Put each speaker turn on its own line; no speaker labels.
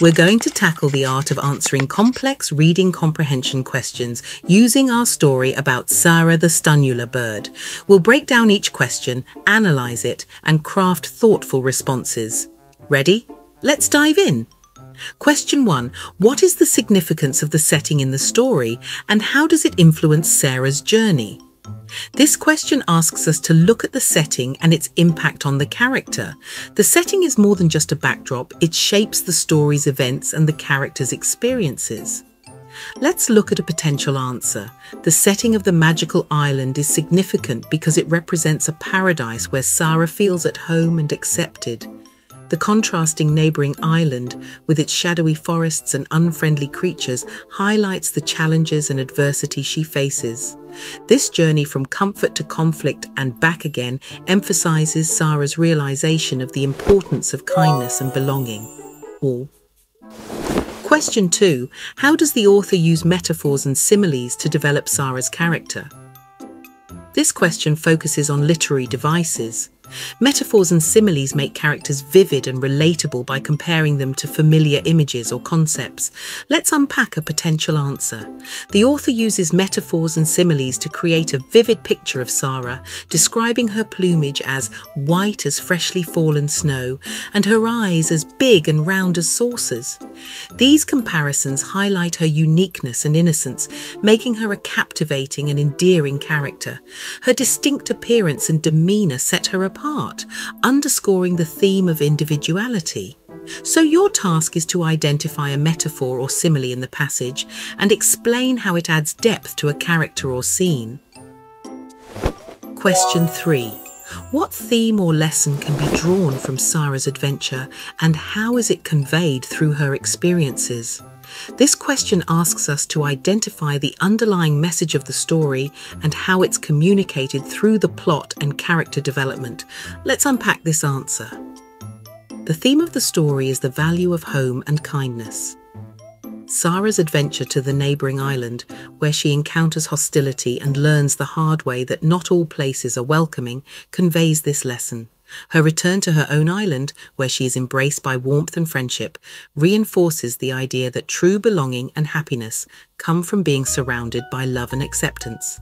we're going to tackle the art of answering complex reading comprehension questions using our story about Sarah the Stunula bird. We'll break down each question, analyze it, and craft thoughtful responses. Ready? Let's dive in. Question 1. What is the significance of the setting in the story, and how does it influence Sarah's journey? This question asks us to look at the setting and its impact on the character. The setting is more than just a backdrop, it shapes the story's events and the character's experiences. Let's look at a potential answer. The setting of the magical island is significant because it represents a paradise where Sarah feels at home and accepted. The contrasting neighbouring island, with its shadowy forests and unfriendly creatures, highlights the challenges and adversity she faces. This journey from comfort to conflict and back again emphasizes Sarah's realization of the importance of kindness and belonging. All. Question 2. How does the author use metaphors and similes to develop Sarah's character? This question focuses on literary devices. Metaphors and similes make characters vivid and relatable by comparing them to familiar images or concepts. Let's unpack a potential answer. The author uses metaphors and similes to create a vivid picture of Sarah, describing her plumage as white as freshly fallen snow and her eyes as big and round as saucers. These comparisons highlight her uniqueness and innocence, making her a captivating and endearing character. Her distinct appearance and demeanour set her apart, underscoring the theme of individuality. So, your task is to identify a metaphor or simile in the passage and explain how it adds depth to a character or scene. Question 3. What theme or lesson can be drawn from Sarah's adventure and how is it conveyed through her experiences? This question asks us to identify the underlying message of the story and how it's communicated through the plot and character development. Let's unpack this answer. The theme of the story is the value of home and kindness. Sarah's adventure to the neighbouring island, where she encounters hostility and learns the hard way that not all places are welcoming, conveys this lesson. Her return to her own island, where she is embraced by warmth and friendship, reinforces the idea that true belonging and happiness come from being surrounded by love and acceptance.